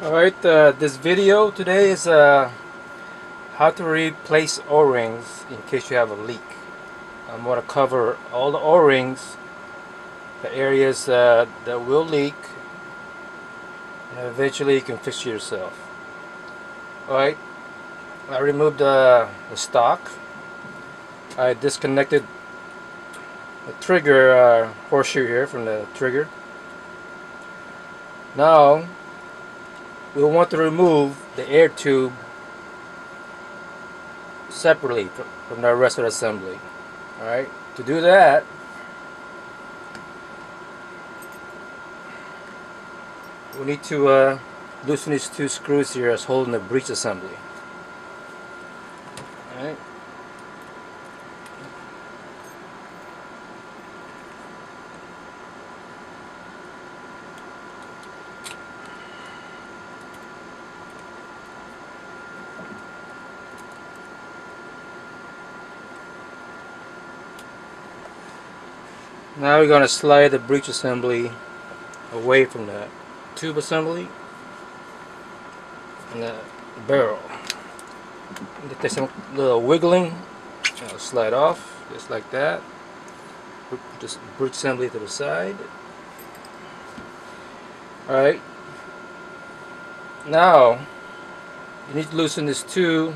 Alright, uh, this video today is uh, how to replace o-rings in case you have a leak. I'm going to cover all the o-rings, the areas uh, that will leak, and eventually you can fix it yourself. Alright, I removed uh, the stock. I disconnected the trigger uh, horseshoe here from the trigger. Now, we'll want to remove the air tube separately from the rest of the assembly. Alright, to do that, we need to uh, loosen these two screws here as holding the breech assembly. Alright. Now we're going to slide the breech assembly away from the tube assembly and the barrel. Get some little wiggling. It'll slide off just like that. Put this breech assembly to the side. Alright. Now you need to loosen this two,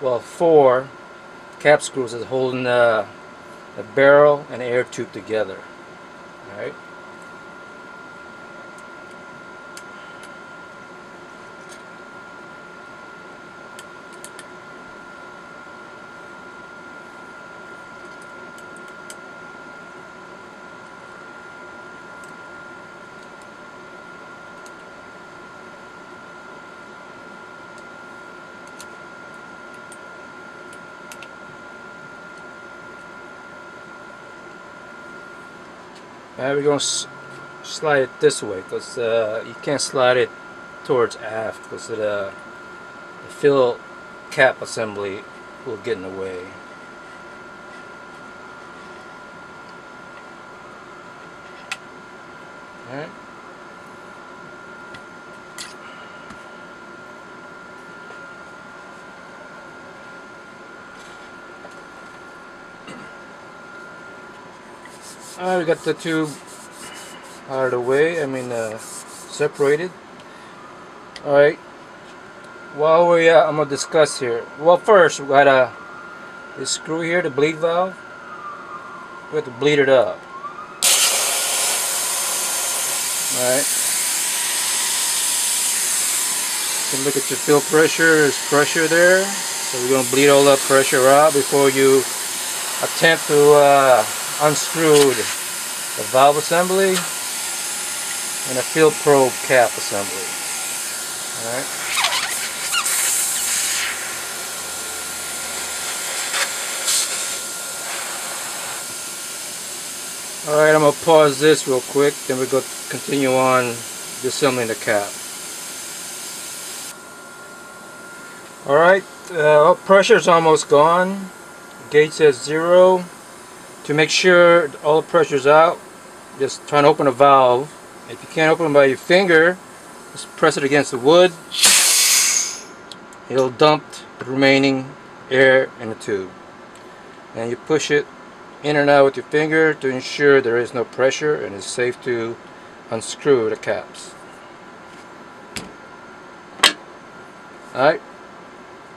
well four cap screws that's holding the the barrel and air tube together. Alright. Now we're going to slide it this way because uh, you can't slide it towards aft because the, the fill cap assembly will get in the way. Alright. Alright, we got the tube out of the way, I mean uh, separated. Alright, while we uh, I'm going to discuss here. Well first, we got a this screw here, the bleed valve. We have to bleed it up. Alright. You can look at your fill pressure, there's pressure there. So we're going to bleed all that pressure out before you attempt to uh, unscrewed the valve assembly and a field probe cap assembly. Alright. Alright, I'm going to pause this real quick, then we're going to continue on disassembling the cap. Alright, uh, pressure's almost gone. Gauge says zero to make sure all the pressure's out just try to open a valve. If you can't open it by your finger just press it against the wood. It'll dump the remaining air in the tube. And you push it in and out with your finger to ensure there is no pressure and it's safe to unscrew the caps. Alright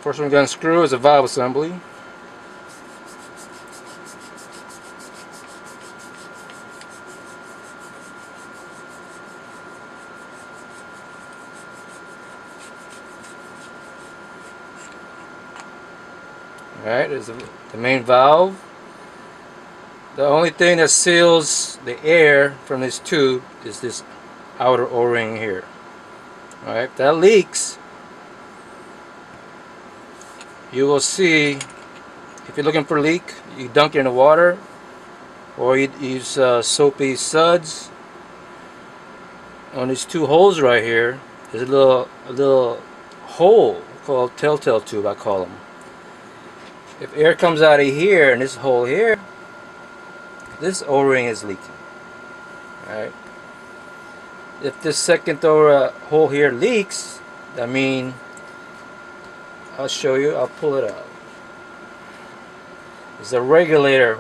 first one we're going to unscrew is a valve assembly Alright, there's the main valve. The only thing that seals the air from this tube is this outer o-ring here. Alright, that leaks, you will see, if you're looking for leak, you dunk it in the water, or you use uh, soapy suds. On these two holes right here, there's a little, a little hole called telltale tube, I call them if air comes out of here and this hole here this o-ring is leaking alright if this second hole here leaks, I mean, I'll show you, I'll pull it out. It's the regulator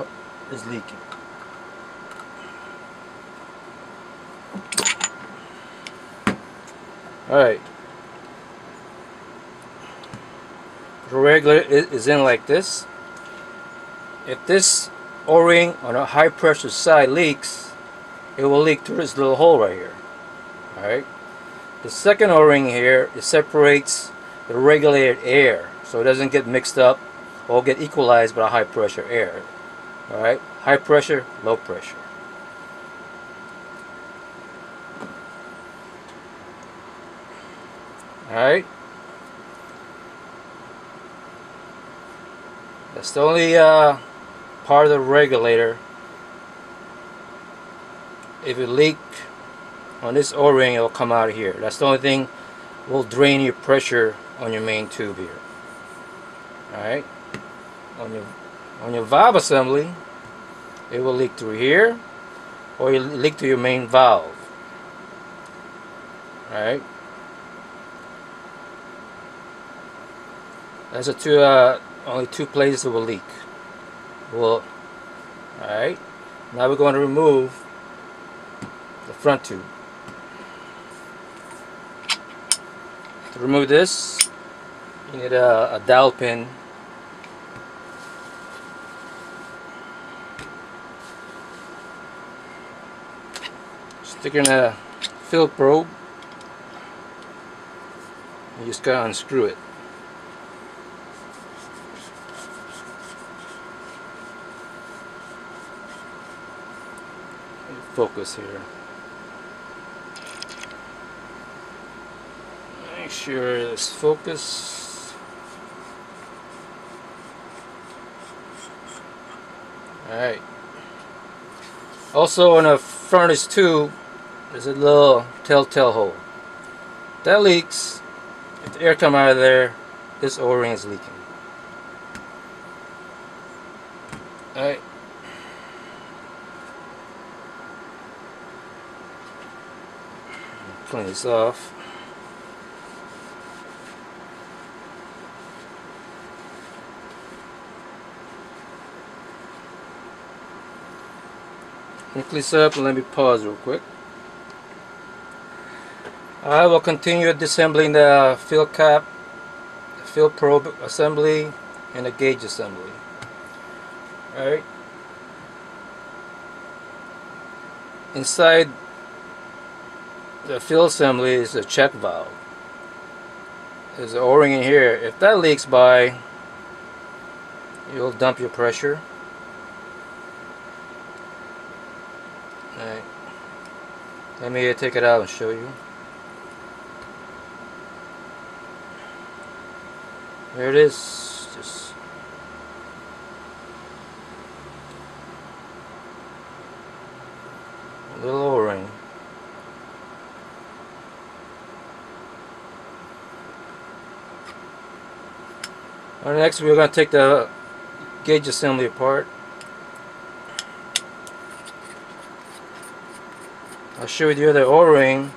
is leaking. Alright. The regulator is in like this. If this o-ring on a high pressure side leaks, it will leak through this little hole right here. Alright. The second o-ring here, it separates the regulated air so it doesn't get mixed up or get equalized by a high pressure air. Alright. High pressure, low pressure. Alright. That's the only uh, part of the regulator. If it leak on this o-ring, it'll come out of here. That's the only thing will drain your pressure on your main tube here. Alright. On your on your valve assembly, it will leak through here or you leak to your main valve. Alright. That's a two uh, only two places will leak. Well, alright. Now we're going to remove the front tube. To remove this, you need a, a dowel pin. Stick in a fill probe. You just gotta unscrew it. Focus here. Make sure it's focus. Alright. Also on a furnace tube, there's a little telltale hole. That leaks. If the air come out of there, this O-ring is leaking. Alright. Clean this off. Hook this up and let me pause real quick. I will continue disassembling the fill cap, the fill probe assembly, and the gauge assembly. Alright. Inside the fill assembly is a check valve. There's an o-ring in here. If that leaks by, you'll dump your pressure. Right. Let me take it out and show you. There it is. Just a little O-ring. Alright, next we're going to take the gauge assembly apart. I'll show you the O-ring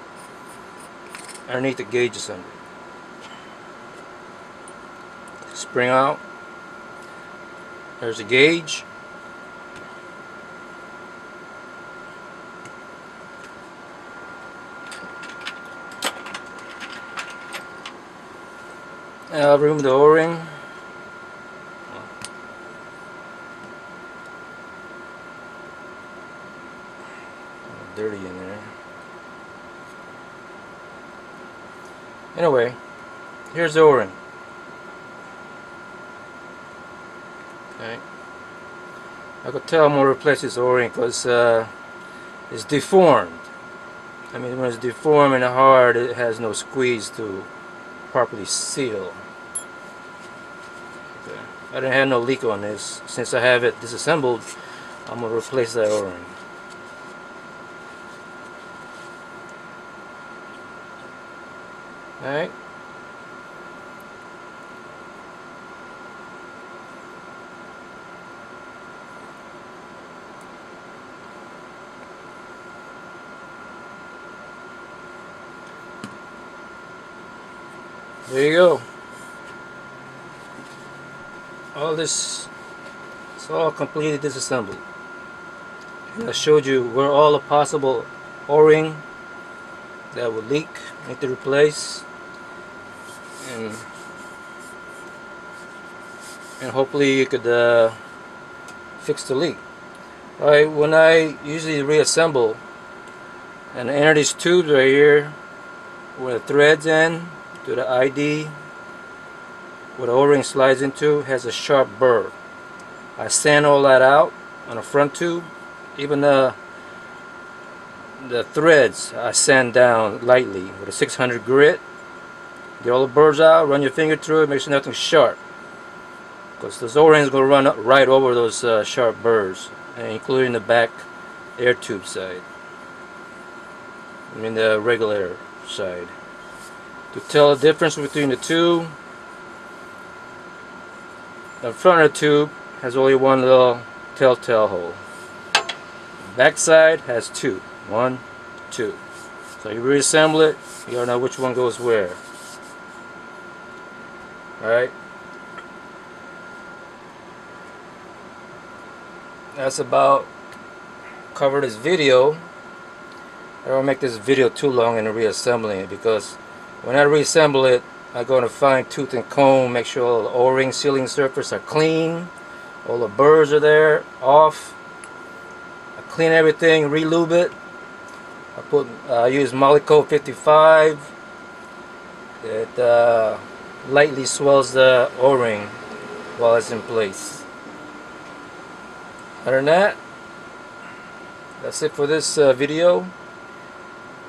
underneath the gauge assembly. Spring out. There's a gauge. I'll remove the O-ring. Dirty in there. Anyway, here's the O-ring. Okay. I could tell I'm going to replace this O-ring because uh, it's deformed. I mean, when it's deformed and hard, it has no squeeze to properly seal. Okay. I didn't have no leak on this. Since I have it disassembled, I'm going to replace that O-ring. Alright. There you go. All this, it's all completely disassembled. I showed you where all the possible O-ring that would leak, need to replace and and hopefully you could uh, fix the leak. Alright when I usually reassemble and enter these tubes right here where the threads in to the ID where the o-ring slides into has a sharp burr. I sand all that out on the front tube even the the threads I sand down lightly with a 600 grit get all the burrs out run your finger through it make sure nothing's sharp. Because those o-rings going to run right over those uh, sharp burrs including the back air tube side. I mean the regulator side. To tell the difference between the two the front of the tube has only one little telltale hole. Back side has two. One, two. so you reassemble it you don't know which one goes where alright that's about cover this video. I don't make this video too long in reassembling it because when I reassemble it I'm going to fine tooth and comb make sure all the o-ring sealing surface are clean all the burrs are there off. I clean everything re-lube it. I put uh, I use Molykote 55 it uh, lightly swells the o-ring while it's in place. Other than that that's it for this uh, video.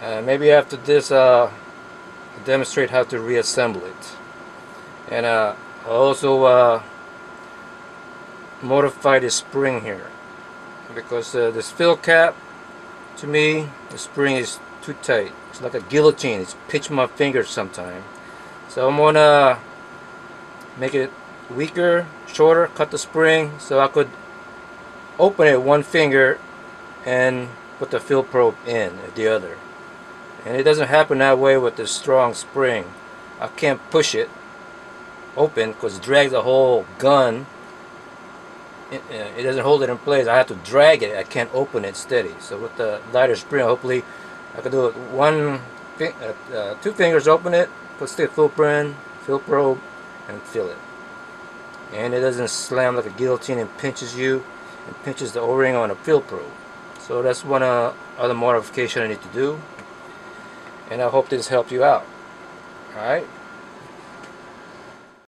Uh, maybe after this uh, demonstrate how to reassemble it. And uh, also uh, modify the spring here. Because uh, this fill cap to me the spring is too tight. It's like a guillotine. It's pinching my fingers sometimes so I'm gonna make it weaker shorter cut the spring so I could open it one finger and put the fill probe in at the other. And it doesn't happen that way with this strong spring. I can't push it open because it drags the whole gun. It, uh, it, doesn't hold it in place. I have to drag it. I can't open it steady. So with the lighter spring hopefully I can do it one uh, uh, two fingers open it put stick fill pin fill probe and fill it. And it doesn't slam like a guillotine and pinches you. And pinches the o-ring on a fill probe. So that's one uh, other modification I need to do. And I hope this helped you out. Alright